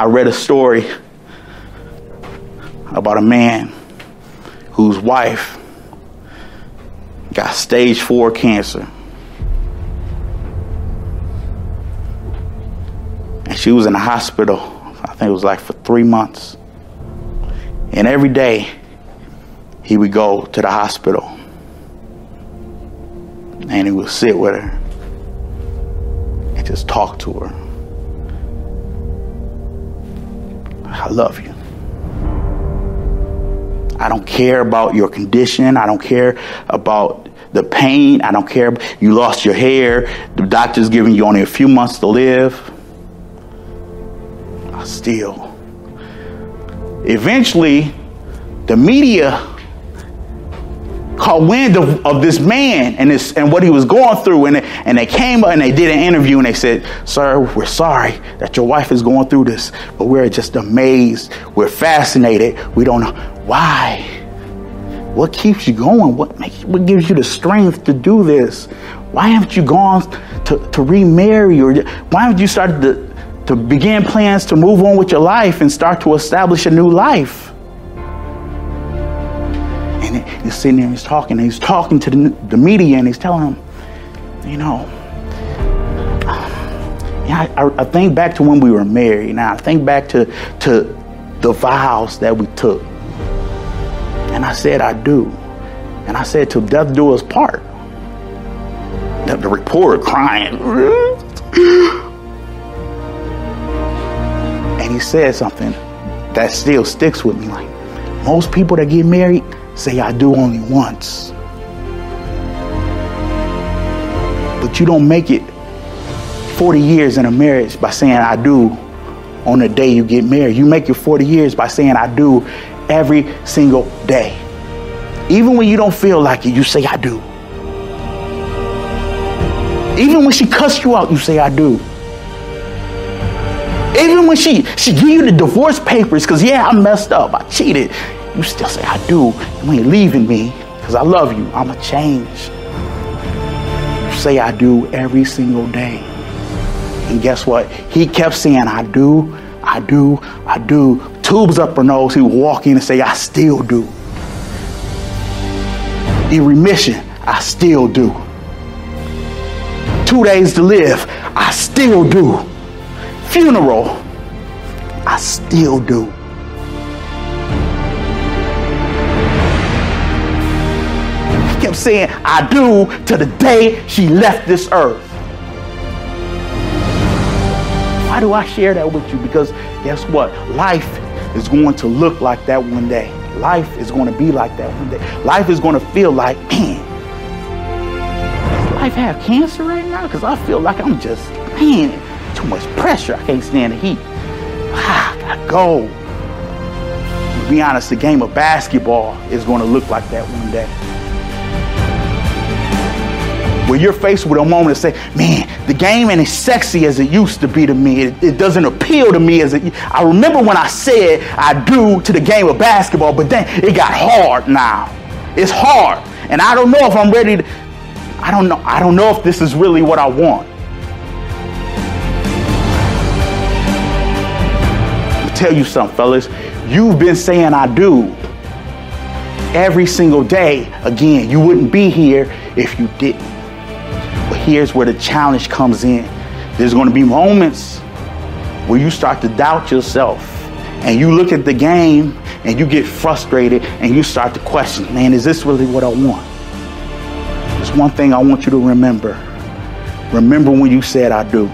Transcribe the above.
I read a story about a man whose wife got stage four cancer. And she was in the hospital, I think it was like for three months. And every day he would go to the hospital and he would sit with her and just talk to her. I love you. I don't care about your condition. I don't care about the pain. I don't care. You lost your hair. The doctor's giving you only a few months to live. I still. Eventually, the media caught wind of, of this man and this and what he was going through. And they, and they came and they did an interview and they said sir we're sorry that your wife is going through this but we're just amazed. We're fascinated. We don't know why. What keeps you going? What makes what gives you the strength to do this? Why haven't you gone to, to remarry or why haven't you started to, to begin plans to move on with your life and start to establish a new life and he's sitting there and he's talking and he's talking to the, the media and he's telling them, you know, yeah, I, I, think back to when we were married. Now I think back to to the vows that we took, and I said I do, and I said till death do us part. The, the reporter crying, and he said something that still sticks with me. Like most people that get married say I do only once. But you don't make it 40 years in a marriage by saying I do on the day you get married. You make it 40 years by saying I do every single day. Even when you don't feel like it, you say I do. Even when she cussed you out, you say I do. Even when she she give you the divorce papers, because yeah, I messed up, I cheated you still say, I do. You ain't leaving me because I love you. I'm a change. You say, I do every single day. And guess what? He kept saying, I do, I do, I do. Tubes up her nose. He would walk in and say, I still do. In remission, I still do. Two days to live, I still do. Funeral, I still do. Kept saying, I do, to the day she left this earth. Why do I share that with you? Because guess what? Life is going to look like that one day. Life is going to be like that one day. Life is going to feel like, man, life have cancer right now? Because I feel like I'm just, man, too much pressure. I can't stand the heat. Ah, I gotta go. To be honest, the game of basketball is going to look like that one day where you're faced with a moment to say, man, the game ain't as sexy as it used to be to me. It, it, doesn't appeal to me as it. I remember when I said I do to the game of basketball, but then it got hard now. It's hard. And I don't know if I'm ready to, I don't know. I don't know if this is really what I want. I'll tell you something, fellas. You've been saying I do every single day. Again, you wouldn't be here if you didn't. But here's where the challenge comes in. There's going to be moments where you start to doubt yourself and you look at the game and you get frustrated and you start to question, man, is this really what I want? There's one thing I want you to remember. Remember when you said I do.